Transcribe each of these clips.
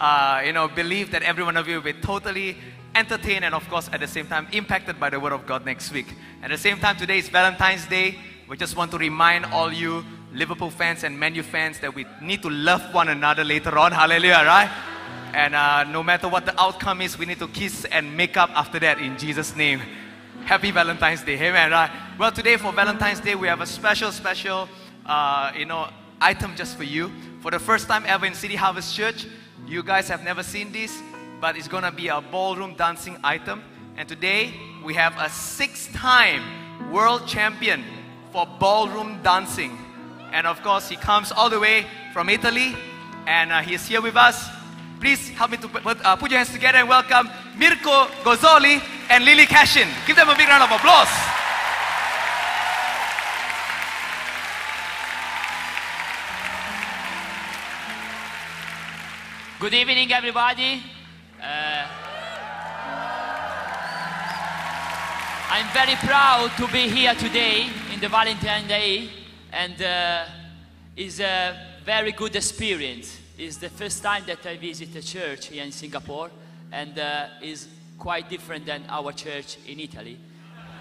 uh, you know, believe that every one of you will be totally entertained and, of course, at the same time, impacted by the Word of God next week. At the same time, today is Valentine's Day. We just want to remind all you Liverpool fans and Man U fans that we need to love one another later on. Hallelujah, right? And uh, no matter what the outcome is, we need to kiss and make up after that in Jesus' name. Happy Valentine's Day, amen, right? Well, today for Valentine's Day, we have a special, special, uh, you know, item just for you. For the first time ever in City Harvest Church, you guys have never seen this, but it's gonna be a ballroom dancing item. And today, we have a six-time world champion for ballroom dancing. And of course, he comes all the way from Italy, and uh, he is here with us. Please help me to put, uh, put your hands together and welcome Mirko Gozzoli and Lily Cashin. Give them a big round of applause. Good evening, everybody. Uh, I'm very proud to be here today in the Valentine Day, and uh, it's a very good experience. It's the first time that I visit a church here in Singapore, and uh, is quite different than our church in Italy.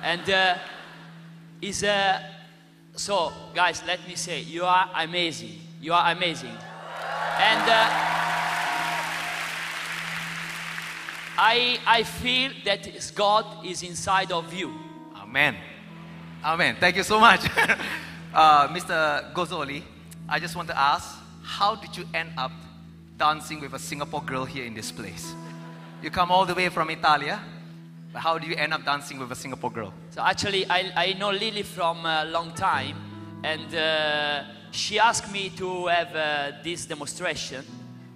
And uh, is uh, so, guys. Let me say, you are amazing. You are amazing, and. Uh, I, I feel that God is inside of you. Amen. Amen. Thank you so much. uh, Mr. Gozzoli, I just want to ask, how did you end up dancing with a Singapore girl here in this place? You come all the way from Italia, but how do you end up dancing with a Singapore girl? So actually, I, I know Lily from a long time, and uh, she asked me to have uh, this demonstration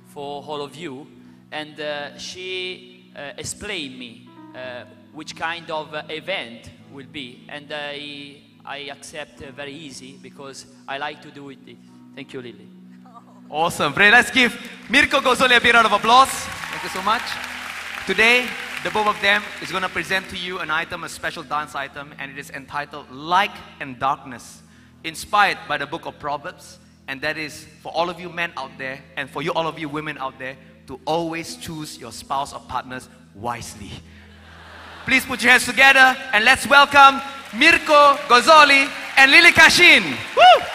for all of you, and uh, she explained me uh, which kind of uh, event will be, and I I accept uh, very easy because I like to do it. Thank you, Lily. Awesome. Pray, let's give Mirko Gozzoli a big round of applause. Thank you so much. Today, the both of them is going to present to you an item, a special dance item, and it is entitled Light and Darkness, inspired by the book of Proverbs. And that is for all of you men out there, and for you, all of you women out there, to always choose your spouse or partners wisely. Please put your hands together and let's welcome Mirko Gozzoli and Lily Cashin. Woo!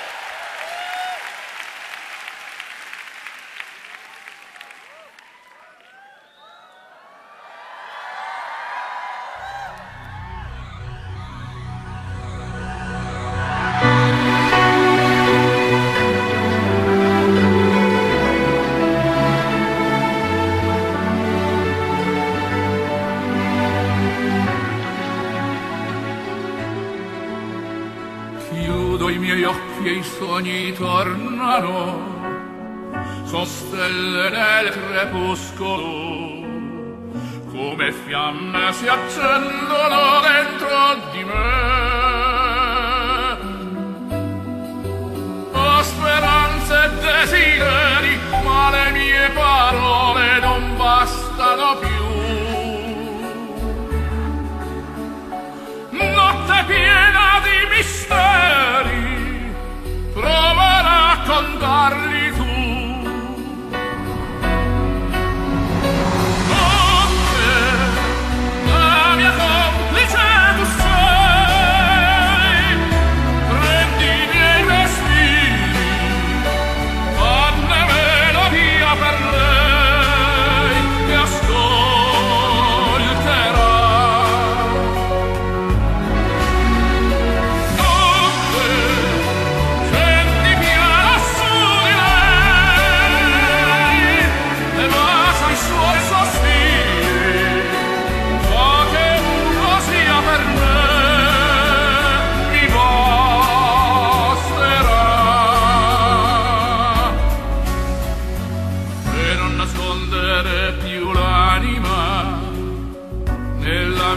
Miei occhi e i sogni tornano, sono stelle nel crepuscolo, come fiamme si accendono dentro di me. Ho speranze e desideri, ma le mie parole non bastano più. Notte piena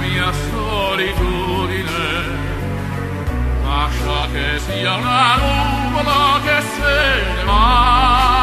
mia solitudine, lascia che sia una nuvola che se ne va.